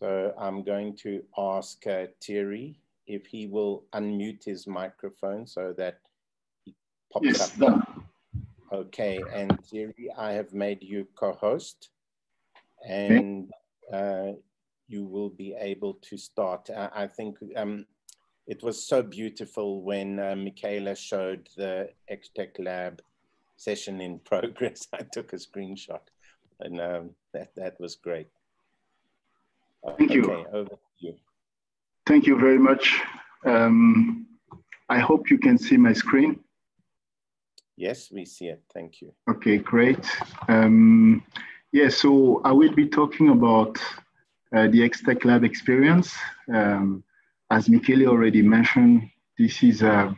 So I'm going to ask uh, Thierry if he will unmute his microphone so that he pops yes, up. Done. Okay, and Thierry, I have made you co-host and uh, you will be able to start. I, I think um, it was so beautiful when uh, Michaela showed the XTech Lab session in progress. I took a screenshot and um, that, that was great. Thank you. Okay, over to you. Thank you very much. Um, I hope you can see my screen. Yes, we see it. Thank you. Okay, great. Um, yeah, so I will be talking about uh, the XTech Lab experience. Um, as Michele already mentioned, this is a,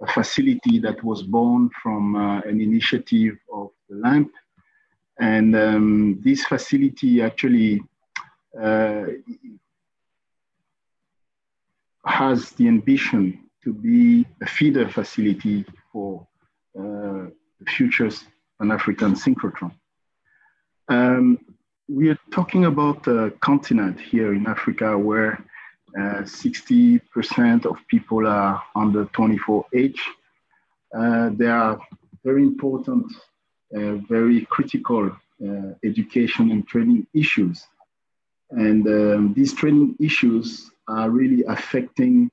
a facility that was born from uh, an initiative of the LAMP. And um, this facility actually uh, has the ambition to be a feeder facility for uh, the future's Pan-African synchrotron. Um, we are talking about a continent here in Africa where 60% uh, of people are under 24 age. Uh, there are very important, uh, very critical uh, education and training issues and um, these training issues are really affecting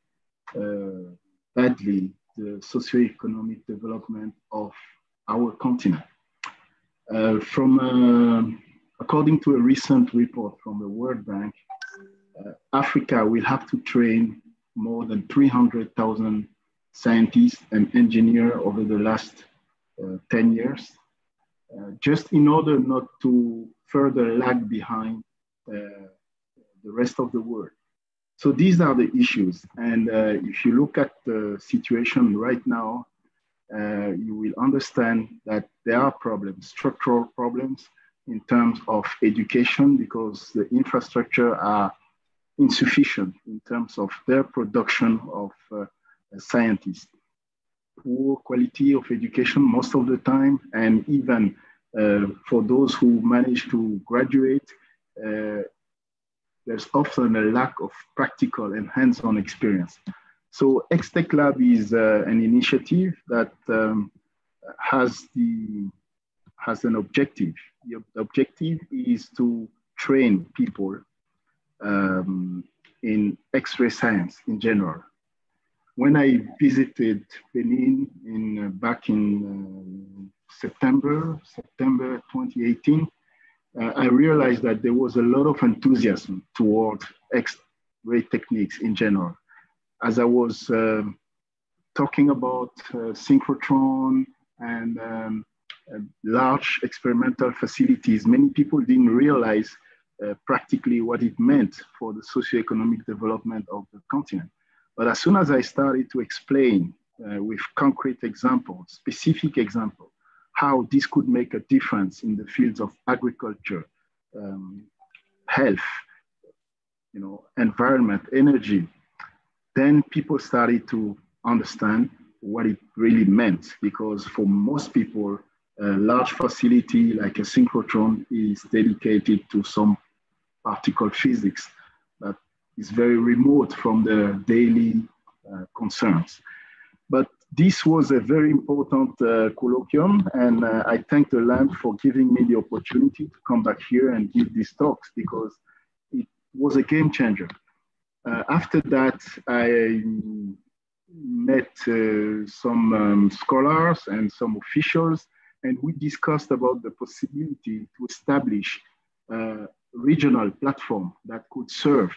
uh, badly the socioeconomic development of our continent. Uh, from, uh, according to a recent report from the World Bank, uh, Africa will have to train more than 300,000 scientists and engineers over the last uh, 10 years, uh, just in order not to further lag behind the rest of the world. So these are the issues. And uh, if you look at the situation right now, uh, you will understand that there are problems, structural problems in terms of education because the infrastructure are insufficient in terms of their production of uh, scientists. Poor quality of education most of the time, and even uh, for those who manage to graduate, uh, there's often a lack of practical and hands-on experience. So XTech Lab is uh, an initiative that um, has the has an objective. The objective is to train people um, in X-ray science in general. When I visited Benin in uh, back in uh, September September 2018, uh, I realized that there was a lot of enthusiasm toward X-ray techniques in general. As I was um, talking about uh, synchrotron and um, uh, large experimental facilities, many people didn't realize uh, practically what it meant for the socioeconomic development of the continent. But as soon as I started to explain uh, with concrete examples, specific examples, how this could make a difference in the fields of agriculture, um, health, you know, environment, energy, then people started to understand what it really meant because for most people, a large facility like a synchrotron is dedicated to some particle physics that is very remote from the daily uh, concerns. This was a very important uh, colloquium, and uh, I thank the LAMP for giving me the opportunity to come back here and give these talks because it was a game changer. Uh, after that, I met uh, some um, scholars and some officials, and we discussed about the possibility to establish a regional platform that could serve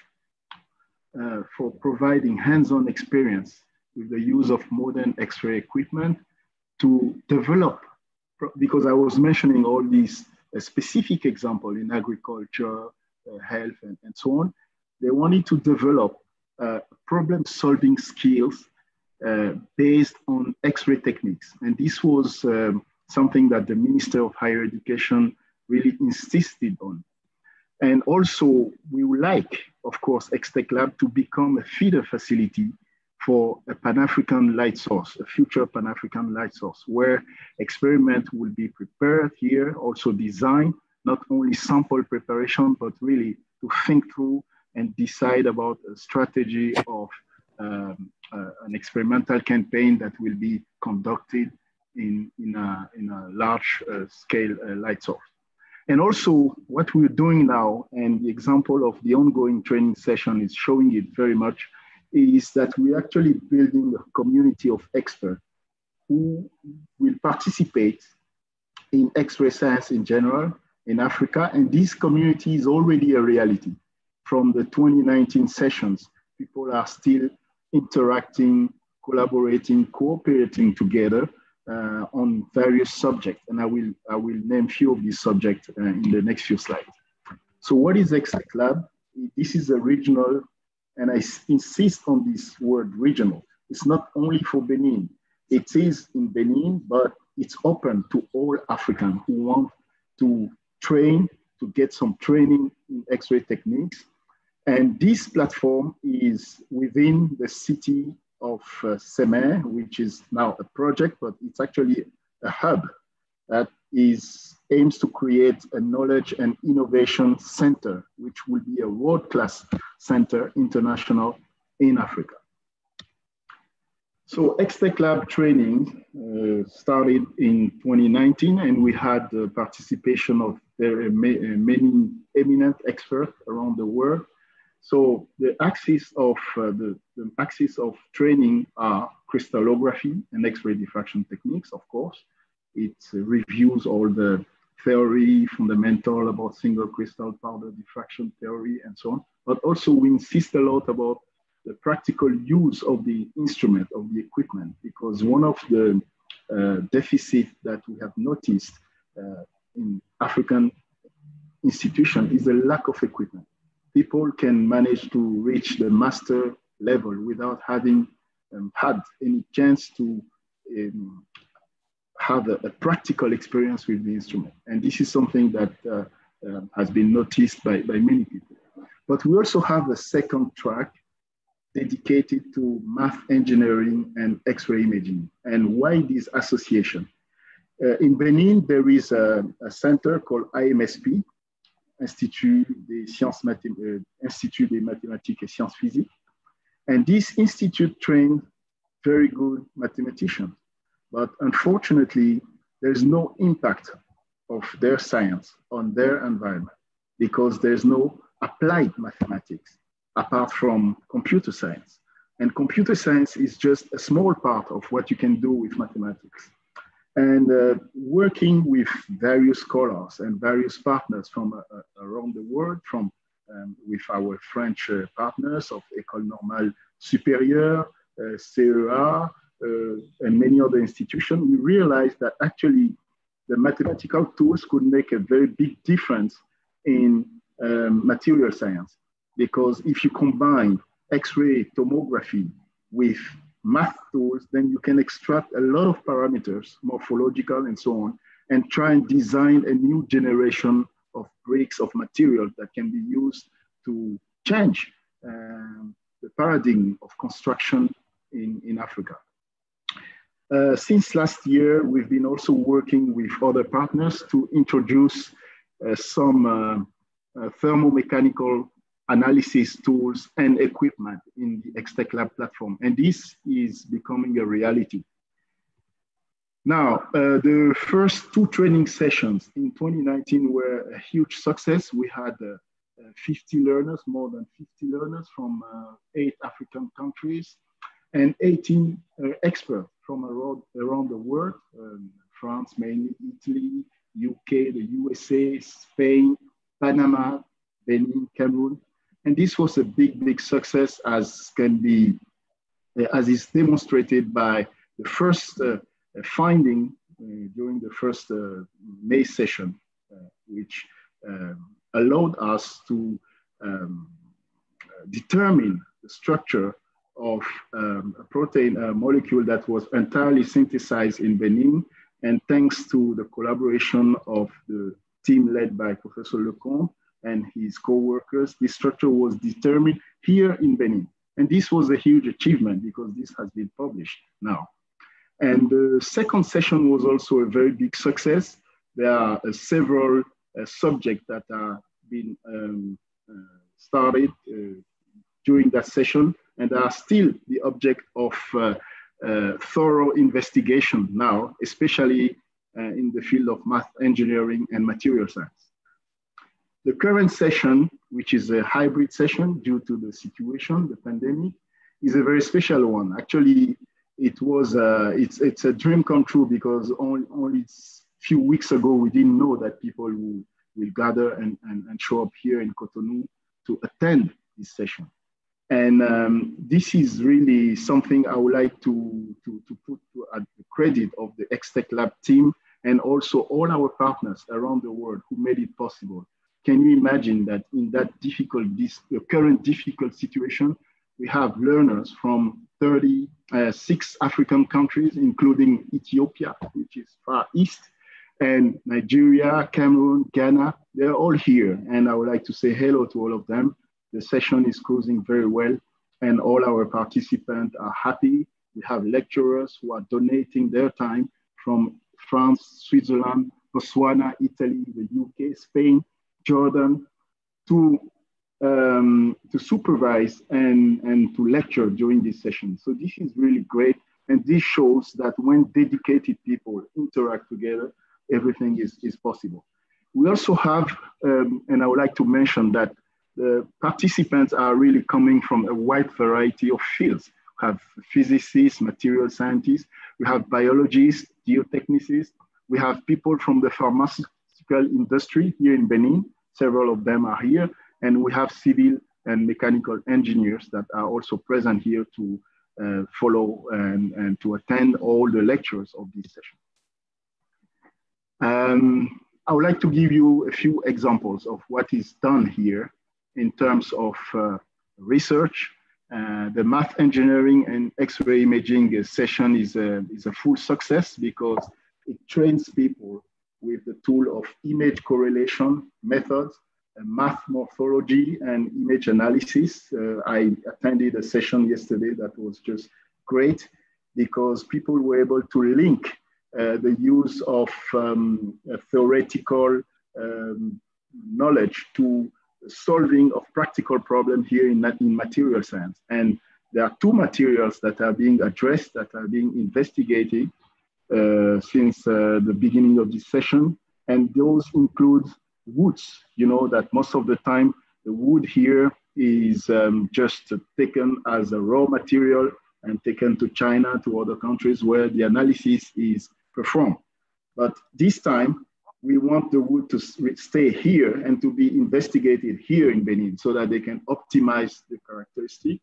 uh, for providing hands-on experience with the use of modern X-ray equipment to develop, because I was mentioning all these uh, specific example in agriculture, uh, health, and, and, so on. They wanted to develop uh, problem-solving skills uh, based on X-ray techniques. And this was um, something that the Minister of Higher Education really insisted on. And also, we would like, of course, XTech Lab to become a feeder facility for a Pan-African light source, a future Pan-African light source, where experiment will be prepared here, also designed, not only sample preparation, but really to think through and decide about a strategy of um, uh, an experimental campaign that will be conducted in, in, a, in a large uh, scale uh, light source. And also what we're doing now, and the example of the ongoing training session is showing it very much, is that we're actually building a community of experts who will participate in X-ray science in general in Africa. And this community is already a reality. From the 2019 sessions, people are still interacting, collaborating, cooperating together uh, on various subjects. And I will, I will name few of these subjects uh, in the next few slides. So what is X-Tech Lab? This is a regional, and I insist on this word regional. It's not only for Benin. It is in Benin, but it's open to all Africans who want to train, to get some training in X-ray techniques. And this platform is within the city of uh, Sémé, which is now a project, but it's actually a hub that is aims to create a knowledge and innovation center, which will be a world-class center international in Africa. So X-Tech Lab training uh, started in 2019 and we had the participation of very many eminent experts around the world. So the axis of uh, the, the axis of training are crystallography and X-ray diffraction techniques, of course. It uh, reviews all the theory, fundamental about single crystal powder diffraction theory and so on. But also we insist a lot about the practical use of the instrument, of the equipment, because one of the uh, deficits that we have noticed uh, in African institutions is the lack of equipment. People can manage to reach the master level without having um, had any chance to um, have a, a, practical experience with the instrument. And this is something that uh, uh has been noticed by, by many people. But we also have a second track dedicated to math engineering and X-ray imaging. And why this association? Uh, in Benin, there is a, a, center called IMSP, Institut des, Sciences uh, Institut des Mathématiques et Sciences Physiques. And this institute trained very good mathematicians. But unfortunately, there's no impact of their science on their environment because there's no applied mathematics apart from computer science. And computer science is just a small part of what you can do with mathematics. And uh, working with various scholars and various partners from uh, uh around the world, from um, with our French uh, partners of École Normale Supérieure, uh, CEA, and many other institutions, we realized that actually the mathematical tools could make a very big difference in um, material science because if you combine X-ray tomography with math tools, then you can extract a lot of parameters, morphological and so on, and try and design a new generation of bricks of material that can be used to change um, the paradigm of construction in, in Africa. Uh, since last year, we've been also working with other partners to introduce uh, some uh, uh thermomechanical analysis tools and equipment in the X-Tech Lab platform. And this is becoming a reality. Now, uh, the first two training sessions in 2019 were a huge success. We had uh, uh 50 learners, more than 50 learners from eight African countries and 18 uh, experts from around, around the world, um, France mainly, Italy, UK, the USA, Spain, Panama, Benin, Cameroon, and this was a big, big success as can be, uh, as is demonstrated by the first uh, finding uh, during the first uh, May session, uh, which um, allowed us to um, determine the structure of um, a protein a molecule that was entirely synthesized in Benin. And thanks to the collaboration of the team led by Professor Lecomte, and his co-workers, this structure was determined here in Benin. And this was a huge achievement because this has been published now. And the second session was also a very big success. There are uh, several uh, subjects that are being um, uh, started uh, during that session and are still the object of uh, uh, thorough investigation now, especially uh, in the field of math engineering and material science. The current session, which is a hybrid session due to the situation, the pandemic, is a very special one. Actually, it was uh, it's it's a dream come true because only only few weeks ago we didn't know that people will, will gather and, and, and show up here in Cotonou to attend this session. And um, this is really something I would like to, to, to put to, at the credit of the X-Tech Lab team and also all our partners around the world who made it possible. Can you imagine that in that difficult, this the current difficult situation, we have learners from 36 uh, African countries, including Ethiopia, which is far east, and Nigeria, Cameroon, Ghana, they're all here. And I would like to say hello to all of them the session is cruising very well and all our participants are happy. We have lecturers who are donating their time from France, Switzerland, Botswana, Italy, the UK, Spain, Jordan, to, um, to supervise and, and to lecture during this session. So this is really great. And this shows that when dedicated people interact together, everything is, is possible. We also have, um, and I would like to mention that the participants are really coming from a wide variety of fields. We have physicists, material scientists, we have biologists, geotechnicists, we have people from the pharmaceutical industry here in Benin, several of them are here, and we have civil and mechanical engineers that are also present here to uh, follow and, and to attend all the lectures of this session. Um, I would like to give you a few examples of what is done here in terms of uh, research. Uh, the math engineering and X-ray imaging session is a, is a full success because it trains people with the tool of image correlation methods, math morphology, and image analysis. Uh, I attended a session yesterday that was just great because people were able to link uh, the use of um, theoretical um, knowledge to solving of practical problems here in, in material science. And there are two materials that are being addressed, that are being investigated uh, since uh, the beginning of this session. And those include woods. You know that most of the time, the wood here is um, just taken as a raw material and taken to China, to other countries where the analysis is performed. But this time, we want the wood to stay here and to be investigated here in Benin so that they can optimize the characteristic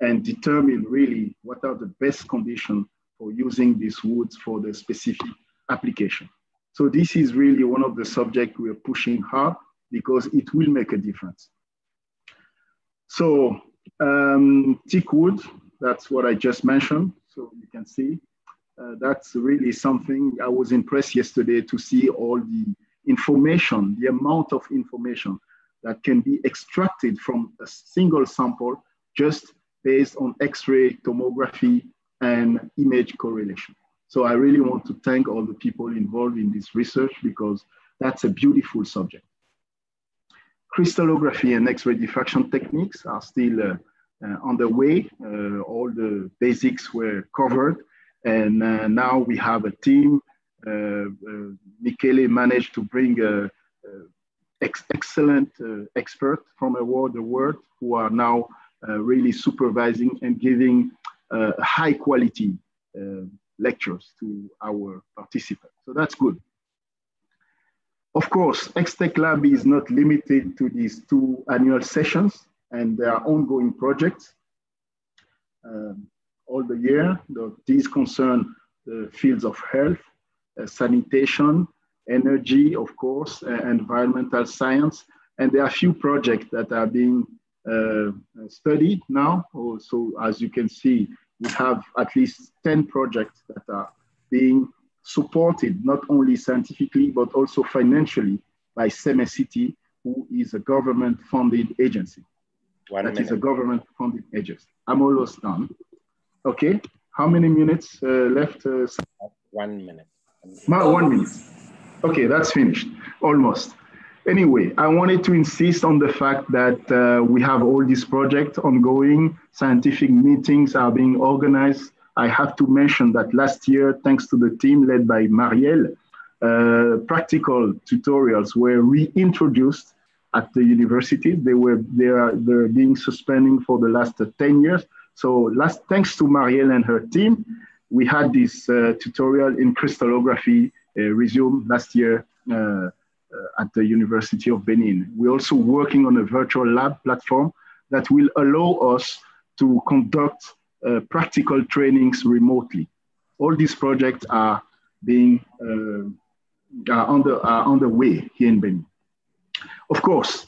and determine really what are the best conditions for using these woods for the specific application. So this is really one of the subjects we're pushing hard because it will make a difference. So um, teak wood, that's what I just mentioned. So you can see uh, that's really something I was impressed yesterday to see all the information, the amount of information that can be extracted from a single sample just based on X-ray tomography and image correlation. So I really want to thank all the people involved in this research because that's a beautiful subject. Crystallography and X-ray diffraction techniques are still uh, uh, on the way. Uh, all the basics were covered. And uh, now we have a team. Uh, uh, Michele managed to bring ex excellent expert from around the world who are now really supervising and giving high quality lectures to our participants. So that's good. Of course, X-Tech Lab is not limited to these two annual sessions and there are ongoing projects. Um, all the year. These concern the fields of health, uh, sanitation, energy, of course, uh, environmental science. And there are a few projects that are being uh, studied now. So as you can see, we have at least 10 projects that are being supported not only scientifically, but also financially by City, who is a government funded agency. One that minute. is a government funded agency. I'm almost done. Okay. How many minutes uh, left? Uh, one minute. one minute. Okay, that's finished. Almost. anyway, I wanted to insist on the fact that uh, we have all these projects ongoing, scientific meetings are being organized. I have to mention that last year, thanks to the team led by Marielle, uh, practical tutorials were reintroduced at the universities. They were they are they're being suspending for the last uh, 10 years. So last thanks to Marielle and her team, we had this uh, tutorial in crystallography uh, resumed last year uh, uh, at the University of Benin. We're also working on a virtual lab platform that will allow us to conduct uh, practical trainings remotely. All these projects are being uh, are under are underway here in Benin. Of course,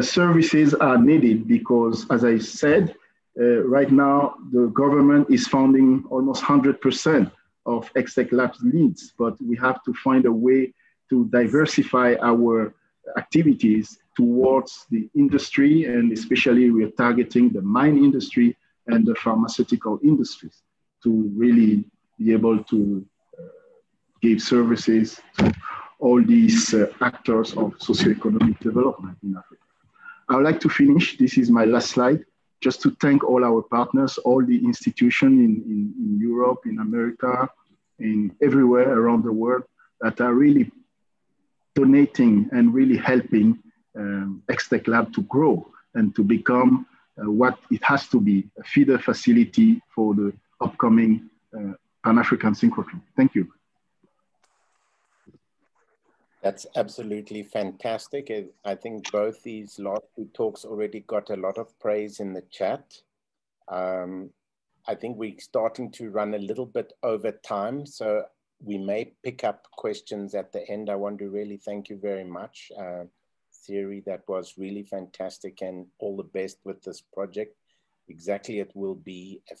services are needed because, as I said, uh, right now the government is funding almost 100% of X-Tech Labs needs, but we have to find a way to diversify our activities towards the industry, and especially we are targeting the mine industry and the pharmaceutical industries to really be able to uh, give services to all these uh, actors of socioeconomic development in Africa. I would like to finish, this is my last slide, just to thank all our partners, all the institutions in, in, in Europe, in America, in everywhere around the world that are really donating and really helping um, X-Tech Lab to grow and to become uh, what it has to be, a feeder facility for the upcoming uh, Pan-African synchrotron. Thank you. That's absolutely fantastic. I think both these last two talks already got a lot of praise in the chat. Um, I think we're starting to run a little bit over time, so we may pick up questions at the end. I want to really thank you very much. Uh, Thierry, that was really fantastic and all the best with this project. Exactly, it will be a